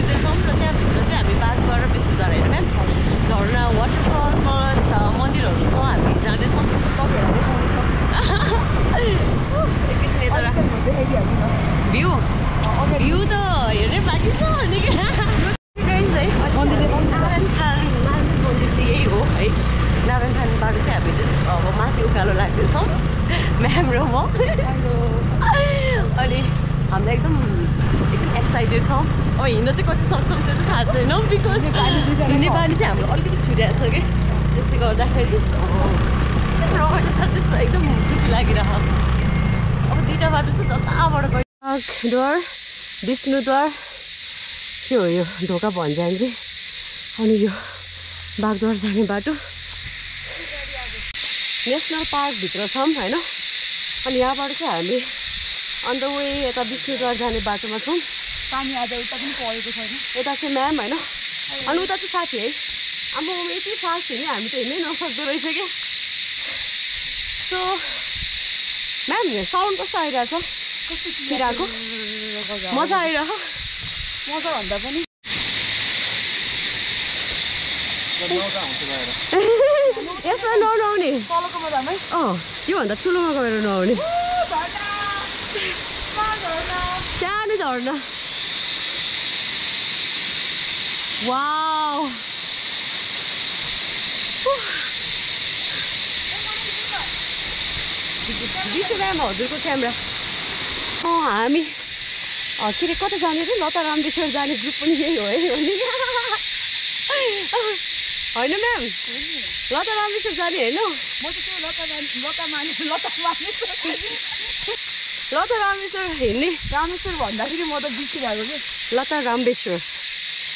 रहेछौँ र त्यहाँभित्र चाहिँ हामी बात गरेर बेसी झरेर क्या झरना वाटरफल प्लस मन्दिरहरू छ हामी जाँदैछौँ तपाईँहरूलाई देखाउँदैछौँ भ्यू हिँड्न चाहिँ कति सक्छौँ त्यो चाहिँ थाहा छैन बिकज हिँड्ने बानी चाहिँ हाम्रो अलिकति छुट्याएको छ कि त्यसले गर्दाखेरि त्यस्तो एकदम खुसी लागिरहेको अब दुइटा बाटो छ जताबाट द्वार विष्णुद्वार के हो यो ढोका भन्ज्याङ कि अनि यो बागद्वार जाने बाटो नेसनल पार्कभित्र छौँ होइन अनि यहाँबाट चाहिँ हामी अन्त वे यता विष्णुद्वार जाने बाटोमा छौँ पानी आज उता पनि परेको छैन। यता चाहिँ म्याम होइन। अनि उता चाहिँ साथी है अब यति फास्ट हिँड्यो हामी त हिँड्नै नसक्दो रहेछ क्या सो म्याम साउन्ड कस्तो आइरहेछ कस्तो किराको? मजा आइरह मजा भन्दा पनि। यसमा नआउने अँ योभन्दा ठुलोमा गएर नआउने। सानो झर्ना। वाउ विश्व म्याम हजुरको क्यामेरा अँ हामी के अरे कता जाने रे लता रामदेश्वर जाने ग्रुप पनि यही हो है हो नि होइन म्याम लता रामदेश्वर जाने होइन लता रामेश्वर हिँड्ने रामेश्वर भन्दाखेरि म त बिर्सिरहेको कि लता रामेश्वर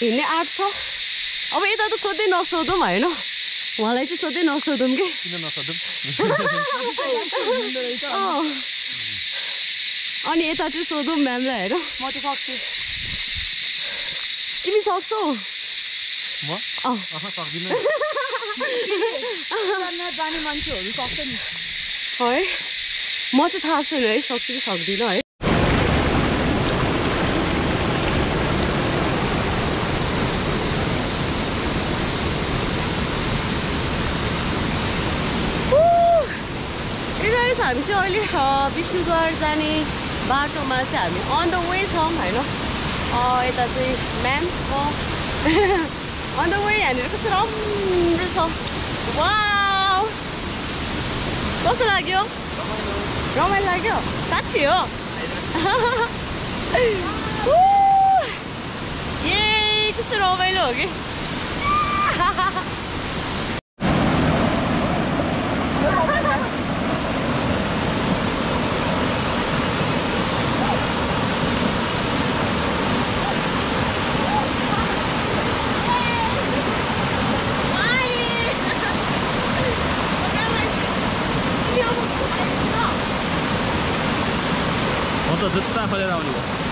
हिँड्ने आँट छ। अब यता त सोध्दै नसोधौँ होइन। उहाँलाई चाहिँ सोध्दै नसोधौँ कि। अनि यता चाहिँ सोधौँ म्यामलाई होइन म त सक्छु। तिमी सक्छौ। जाने मान्छेहरू सक्छ नि। है? म चाहिँ थाहा छैन है सक्छु कि सक्दिनँ है ए गाइस अ, विष्णुद्वार जाने बाटोमा चाहिँ हामी अन द वे छौँ होइन? यता चाहिँ म्याम अन द वे यहाँनिर कस्तो राम्रो छ। वाउ कस्तो लाग्यो? रमाइलो लाग्यो? साँच्ची हो? ए कस्तो रमाइलो हो कि? म त जुत्ता खोलेर आउने भयो Leo.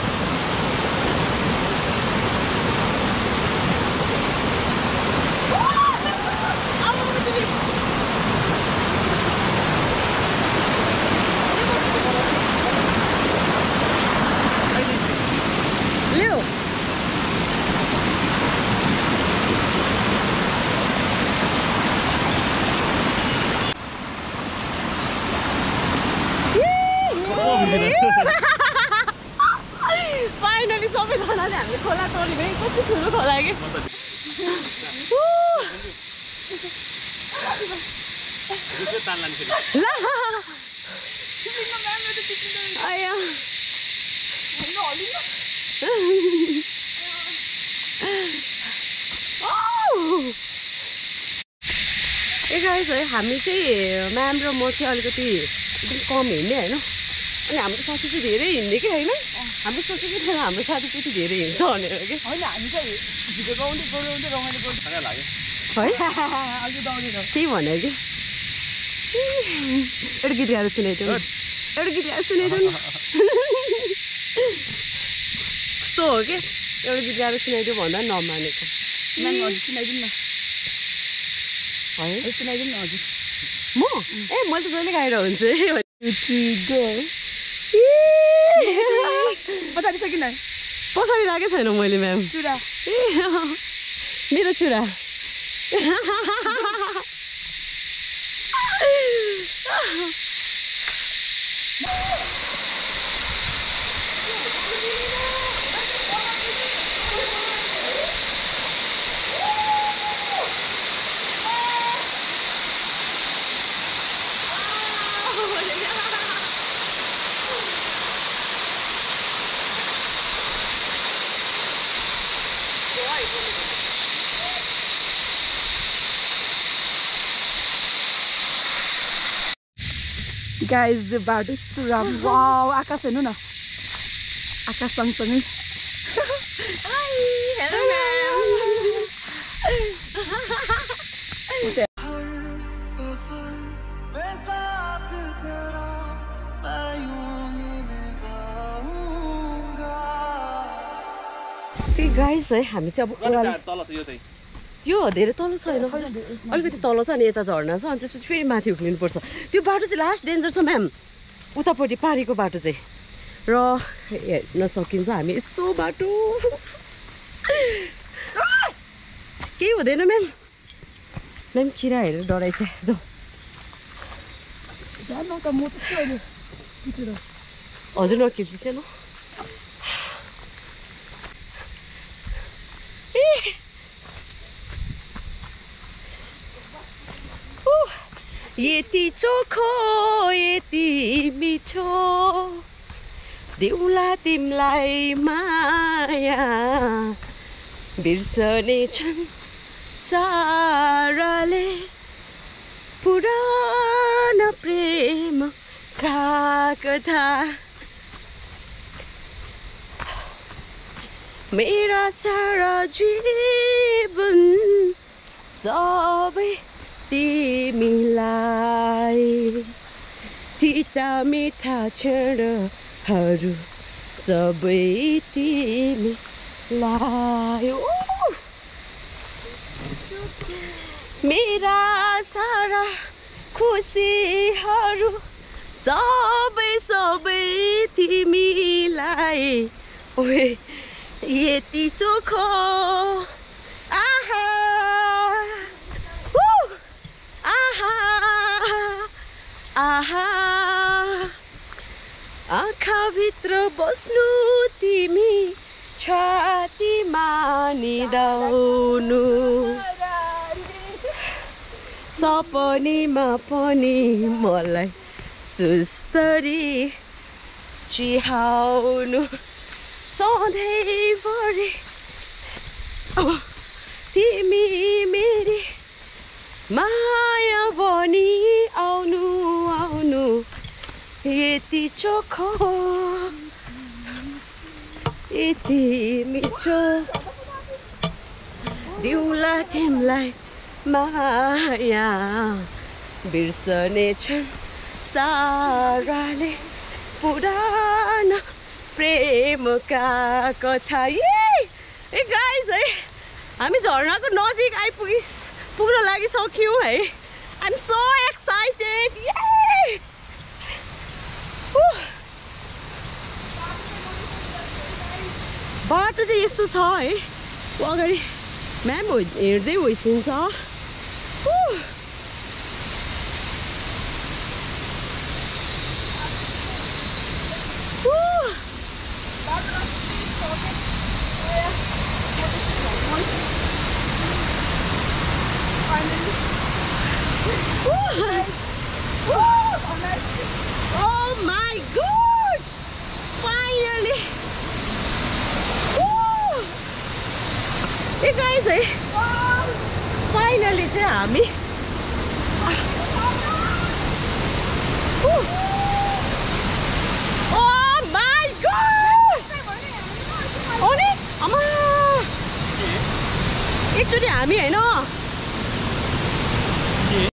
हामीले खोला तोड्यौँ है कति ए हामी चाहिँ म्याम र म चाहिँ अलिकति एकदम कम हिँड्ने होइन अनि हाम्रो साथी चाहिँ धेरै हिँड्ने कि होइन हाम्रो सोचेको थिएन हाम्रो साथी त्यति धेरै हिँड्छ भनेर कि होइन हामी चाहिँ भिडियो गाउँदै गराउँदै रमाइलो लाग्यो है त्यही भन्यो कि एउटा गीत गाएर सुनाइदिउँ न। एउटा गीत गाएर सुनाइदिउँ न। कस्तो हो कि एउटा गीत गाएर सुनाइदिउँ भन्दा पनि नमानेको सुनाइदिनु न है हजुर सुनाइदिनु न हजुर म ए मैले त जहिले गाएर हुन्छ है पछाडि छ किन पछाडि लागेको छैन मैले म्याम। चुरा। ए मेरो छुरा गाइज बाटो यस्तो राम्रो आकाश हेर्नु न आकाश सँगसँगै गाइस है हामी चाहिँ अब यो धेरै तल छैन अलिकति तल छ अनि यता झर्ना छ अनि त्यसपछि फेरि माथि उक्लिनुपर्छ। त्यो बाटो चाहिँ लास्ट डेन्जर छ म्याम उतापट्टि पारीको बाटो चाहिँ। र हेर्न सकिन्छ हामी यस्तो बाटो। केही हुँदैन म्याम म्याम किरा हेरेर डराइछ जाउँ हजुर नकिल्छु चाहिँ ए उह, यति चोखो यति मिठो दिउला तिमीलाई माया बिर्सने छन् साराले पुरानो प्रेम कथा मेरा सारा जीवन सबै तिमीलाई तिता मिठा क्षणहरू सबै तिमीलाई उह! मेरा सारा खुसीहरू सबै सबै तिमीलाई ओए यति चोखो आहा उह! आहा आहा आँखाभित्र बस्नु तिमी छाती मानिदाउनु सपनीमा पनि मलाई सुस्तरी चिहाउनु सधैँभरि तिमी मेरी माया यति चोखो यति मिठो दिउला तिमीलाई माया बिर्सने छन् साराले पुरानो प्रेमका कथा ए गाइस है हामी झर्नाको नजिक आइपुगिस पुग्न लागिसक्यौँ है आइएम सो एक्साइटेड ए बाटो चाहिँ यस्तो छ है। अगाडि म्याम हेर्दै होइसिन्छ। फाइनली चाहिँ हामी। Oh आमा। एकचोटि हामी होइन?